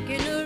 rocking a